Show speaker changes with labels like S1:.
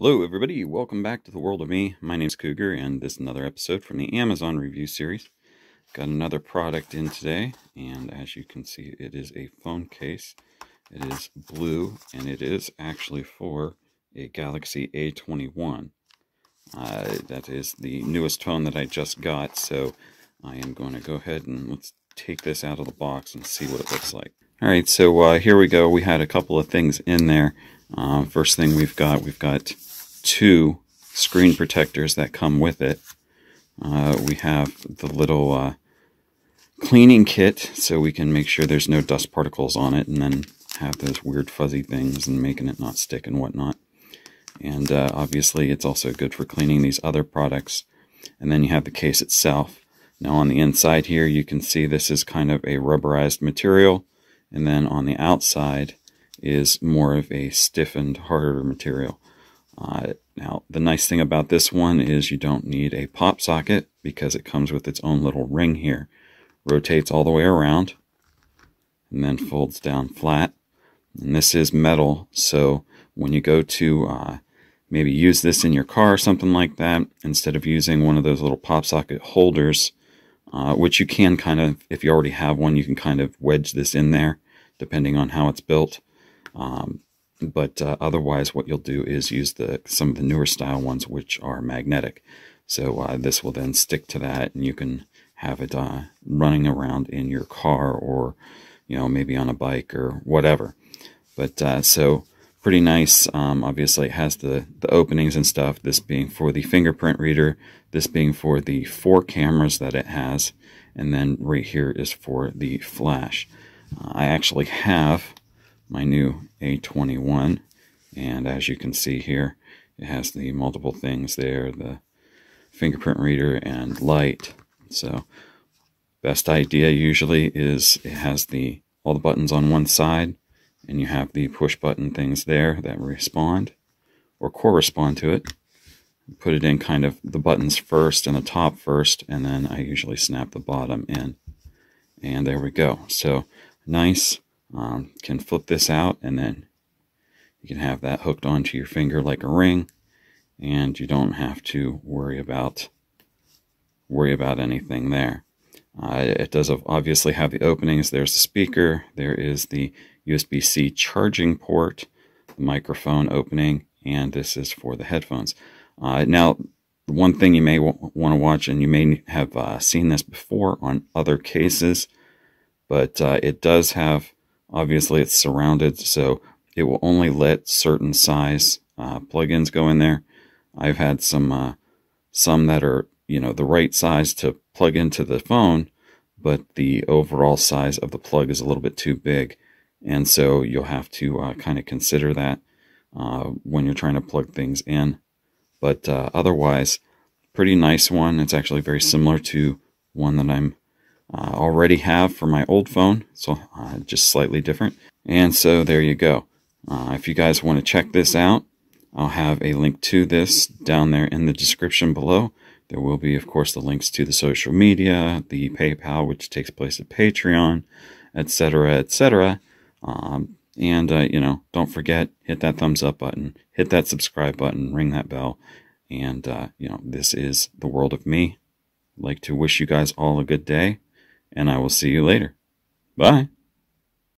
S1: Hello, everybody. Welcome back to the world of me. My name's Cougar, and this is another episode from the Amazon review series. Got another product in today, and as you can see, it is a phone case. It is blue, and it is actually for a Galaxy A21. Uh, that is the newest phone that I just got, so I am going to go ahead and let's take this out of the box and see what it looks like. All right, so uh, here we go. We had a couple of things in there. Uh, first thing we've got, we've got two screen protectors that come with it. Uh, we have the little uh, cleaning kit so we can make sure there's no dust particles on it and then have those weird fuzzy things and making it not stick and whatnot. And uh, obviously it's also good for cleaning these other products. And then you have the case itself. Now on the inside here you can see this is kind of a rubberized material and then on the outside is more of a stiffened harder material. Uh, now, the nice thing about this one is you don't need a pop socket because it comes with its own little ring here. Rotates all the way around and then folds down flat. And this is metal, so when you go to uh, maybe use this in your car or something like that, instead of using one of those little pop socket holders, uh, which you can kind of, if you already have one, you can kind of wedge this in there, depending on how it's built. Um, but uh, otherwise what you'll do is use the some of the newer style ones which are magnetic. So uh, this will then stick to that and you can have it uh, running around in your car or you know maybe on a bike or whatever. But uh, so pretty nice um, obviously it has the the openings and stuff this being for the fingerprint reader this being for the four cameras that it has and then right here is for the flash. Uh, I actually have my new A21 and as you can see here it has the multiple things there the fingerprint reader and light. So best idea usually is it has the all the buttons on one side and you have the push button things there that respond or correspond to it. Put it in kind of the buttons first and the top first and then I usually snap the bottom in. And there we go. So nice um, can flip this out and then you can have that hooked onto your finger like a ring and you don't have to worry about worry about anything there. Uh, it does obviously have the openings. There's the speaker. There is the USB-C charging port, the microphone opening, and this is for the headphones. Uh, now, one thing you may want to watch, and you may have uh, seen this before on other cases, but uh, it does have Obviously, it's surrounded, so it will only let certain size uh, plugins go in there. I've had some uh, some that are you know the right size to plug into the phone, but the overall size of the plug is a little bit too big, and so you'll have to uh, kind of consider that uh, when you're trying to plug things in. But uh, otherwise, pretty nice one. It's actually very similar to one that I'm uh, already have for my old phone, so uh, just slightly different. And so there you go. Uh, if you guys want to check this out, I'll have a link to this down there in the description below. There will be, of course, the links to the social media, the PayPal, which takes place at Patreon, etc., etc. Um, and, uh, you know, don't forget, hit that thumbs up button, hit that subscribe button, ring that bell. And, uh, you know, this is the world of me. I'd like to wish you guys all a good day and I will see you later. Bye.